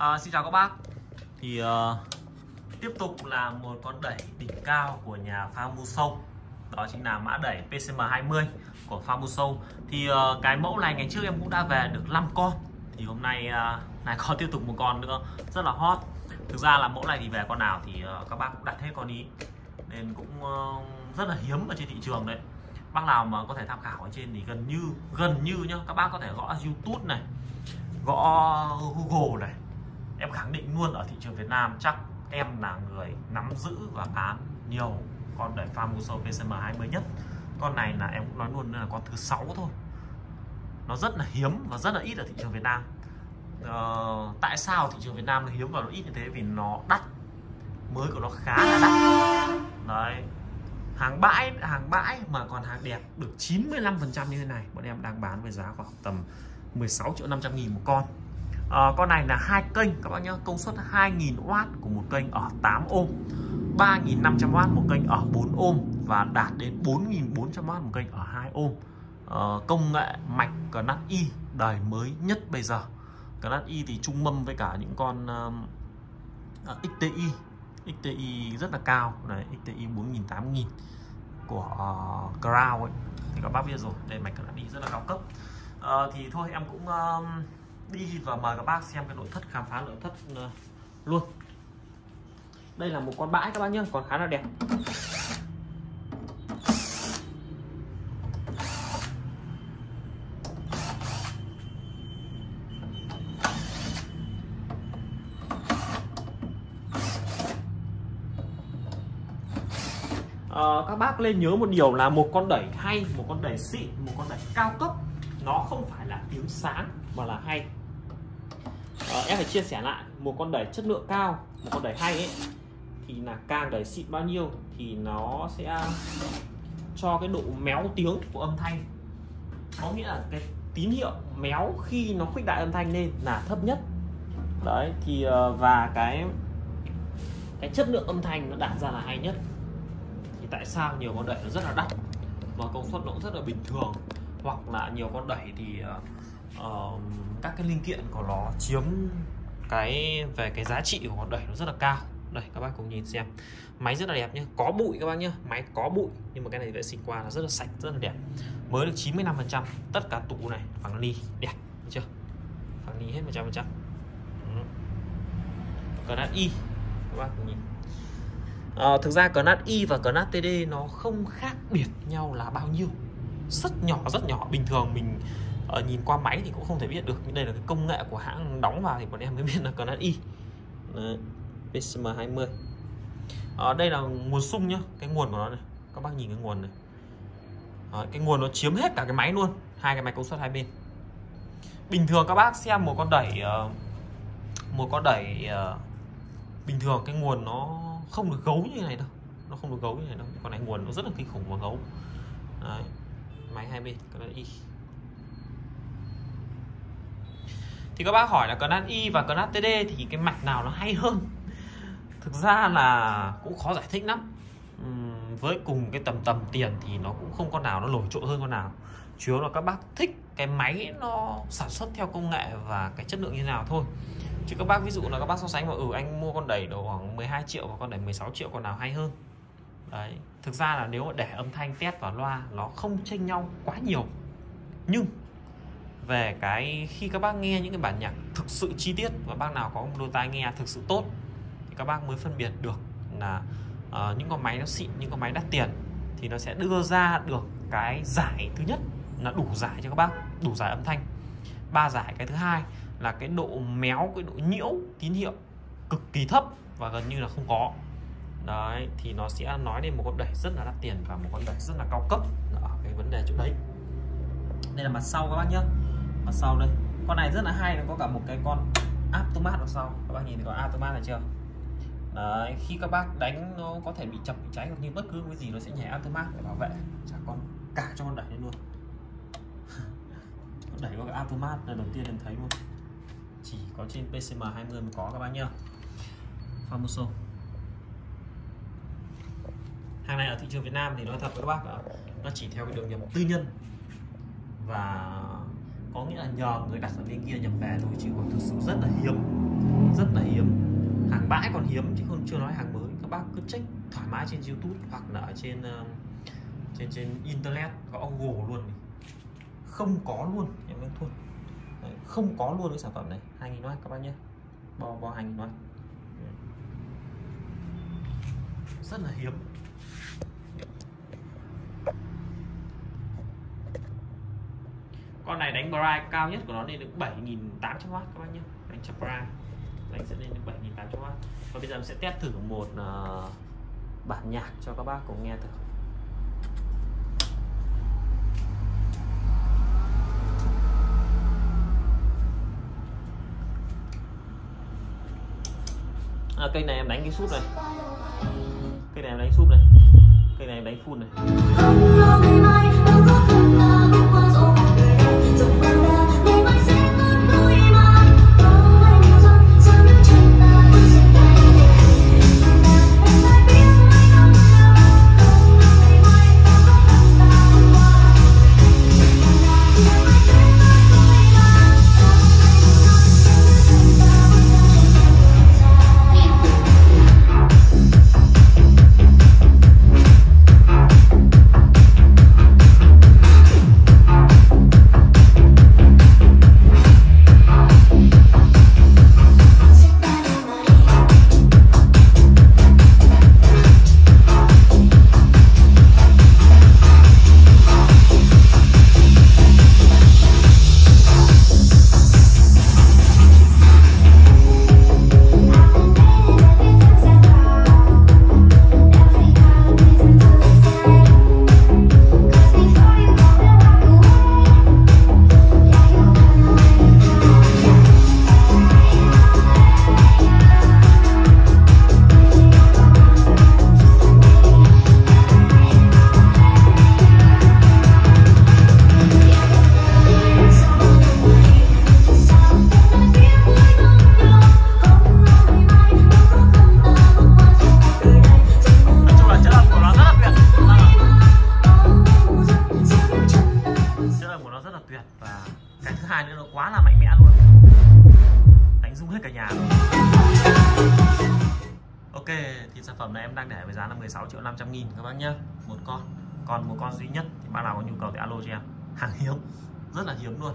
À, xin chào các bác. Thì uh, tiếp tục là một con đẩy đỉnh cao của nhà Famuso Đó chính là mã đẩy PCM20 của Famuso Thì uh, cái mẫu này ngày trước em cũng đã về được 5 con. Thì hôm nay ờ, uh, này có tiếp tục một con nữa. Rất là hot. Thực ra là mẫu này thì về con nào thì uh, các bác cũng đặt hết con ý. Nên cũng uh, rất là hiếm ở trên thị trường đấy. Bác nào mà có thể tham khảo ở trên thì gần như gần như nhá các bác có thể gõ YouTube này gõ Google này em khẳng định luôn ở thị trường Việt Nam chắc em là người nắm giữ và bán nhiều con đẩy Famuso PCM 20 nhất. Con này là em cũng nói luôn là con thứ sáu thôi. Nó rất là hiếm và rất là ít ở thị trường Việt Nam. Ờ, tại sao thị trường Việt Nam nó hiếm và nó ít như thế? Vì nó đắt. Mới của nó khá là đắt. Đấy. Hàng bãi hàng bãi mà còn hàng đẹp được 95 phần trăm như thế này bọn em đang bán với giá khoảng tầm 16 triệu 500 nghìn một con à, con này là hai kênh các bác nhá công suất 2.000W của một kênh ở 8 ôm 3.500W một kênh ở 4 ôm và đạt đến 4.400W một kênh ở 2 ôm à, công nghệ mạch Cnat Y đời mới nhất bây giờ. Cnat Y thì trung mâm với cả những con uh, ờ, XTI XTI rất là cao đấy XTI 4.000 8.000 của ờ, uh, Crown ấy. Thì các bác biết rồi đây mạch Cnat Y rất là cao cấp. Uh, thì thôi em cũng uh, đi và mời các bác xem cái nội thất khám phá nội thất ờ, luôn. Đây là một con bãi các bác nhé còn khá là đẹp. À, các bác lên nhớ một điều là một con đẩy hay một con đẩy xịn một con đẩy cao cấp nó không phải là tiếng sáng mà là hay à, em phải chia sẻ lại. Một con đẩy chất lượng cao một con đẩy hay ấy thì là càng đẩy xịn bao nhiêu thì nó sẽ cho cái độ méo tiếng của âm thanh. Có nghĩa là cái tín hiệu méo khi nó khuếch đại âm thanh lên là thấp nhất. Đấy thì ờ, và cái cái chất lượng âm thanh nó đạt ra là hay nhất. Thì tại sao nhiều con đẩy nó rất là đắt? Và công suất nó cũng rất là bình thường. Hoặc là nhiều con đẩy thì ờ, uh, các cái linh kiện của nó chiếm cái về cái giá trị của nó đẩy nó rất là cao. Đây các bác cùng nhìn xem. Máy rất là đẹp nhé có bụi các bác nhé máy có bụi nhưng mà cái này vệ sinh qua là rất là sạch rất là đẹp. Mới được 95 phần trăm. Tất cả tủ này phẳng ly đẹp được chưa? Phẳng ly hết 100 phần trăm. Cnat Y các bác cùng nhìn. À, thực ra Cnat Y và Cnat TD nó không khác biệt nhau là bao nhiêu. Rất nhỏ rất nhỏ. Bình thường mình uh, nhìn qua máy thì cũng không thể biết được nhưng đây là cái công nghệ của hãng đóng vào thì bọn em mới biết là Cnat Y PSM 20 ở đây là nguồn sung nhá cái nguồn của nó này. Các bác nhìn cái nguồn này. Đấy, cái nguồn nó chiếm hết cả cái máy luôn hai cái máy công suất hai bên. Bình thường các bác xem một con đẩy uh, một con đẩy uh, bình thường cái nguồn nó không được gấu như này đâu. Nó không được gấu như này đâu con này nguồn nó rất là kinh khủng và gấu. Đấy. máy hai bên cái y thì các bác hỏi là Cnat Y và Cnat TD thì cái mạch nào nó hay hơn? Thực ra là cũng khó giải thích lắm. Uhm, với cùng cái tầm tầm tiền thì nó cũng không con nào nó nổi trội hơn con nào. Chủ yếu là các bác thích cái máy nó sản xuất theo công nghệ và cái chất lượng như nào thôi. Chứ các bác ví dụ là các bác so sánh mà ừ anh mua con đẩy độ khoảng 12 triệu và con đẩy 16 triệu con nào hay hơn? Đấy thực ra là nếu mà để âm thanh test vào loa nó không chênh nhau quá nhiều. Nhưng về cái khi các bác nghe những cái bản nhạc thực sự chi tiết và bác nào có một đôi tai nghe thực sự tốt thì các bác mới phân biệt được là uh, những con máy nó xịn những con máy đắt tiền thì nó sẽ đưa ra được cái giải thứ nhất là đủ giải cho các bác đủ giải âm thanh. Ba giải cái thứ hai là cái độ méo cái độ nhiễu tín hiệu cực kỳ thấp và gần như là không có. Đấy thì nó sẽ nói đến một con đẩy rất là đắt tiền và một con đẩy rất là cao cấp ở cái vấn đề chỗ đấy. Đây là mặt sau các bác nhé ở sau đây. Con này rất là hay, nó có cả một cái con automat ở sau. Các bác nhìn thấy có automat này chưa? Đấy, khi các bác đánh nó có thể bị chập, bị cháy hoặc như bất cứ cái gì, nó sẽ nhảy automat để bảo vệ. Chả con cả cho con đẩy lên luôn. Đẩy có cái automat là đầu tiên em thấy luôn. Chỉ có trên PCM 20 mới có các bác nhá. Famoso. Hàng này ở thị trường Việt Nam thì nói thật với các bác nó chỉ theo cái đường nhập tư nhân và có nghĩa là nhờ người đặt ở bên kia nhập về thôi chứ còn thực sự rất là hiếm rất là hiếm. Hàng bãi còn hiếm chứ không chưa nói hàng mới. Các bác cứ check thoải mái trên youtube hoặc là ở trên uh, trên trên internet gõ google luôn không có luôn em nói thôi. Đấy, không có luôn cái sản phẩm này. Hai nghìn các bác nhé. Bo bo hai nghìn rất là hiếm. Con này đánh bright cao nhất của nó lên được 7.800W các bác nhé đánh chập bright đánh sẽ lên được 7.800W và bây giờ mình sẽ test thử một uh, bản nhạc cho các bác cùng nghe thử. À, cây này em đánh cái sút này. Cây này em đánh sút này. Cây này em đánh full này. Hết cả nhà luôn ok, thì sản phẩm này em đang để với giá là 16 triệu 500 nghìn các bác nhé một con. Còn một con duy nhất thì bác nào có nhu cầu thì alo cho em. Hàng hiếm. Rất là hiếm luôn.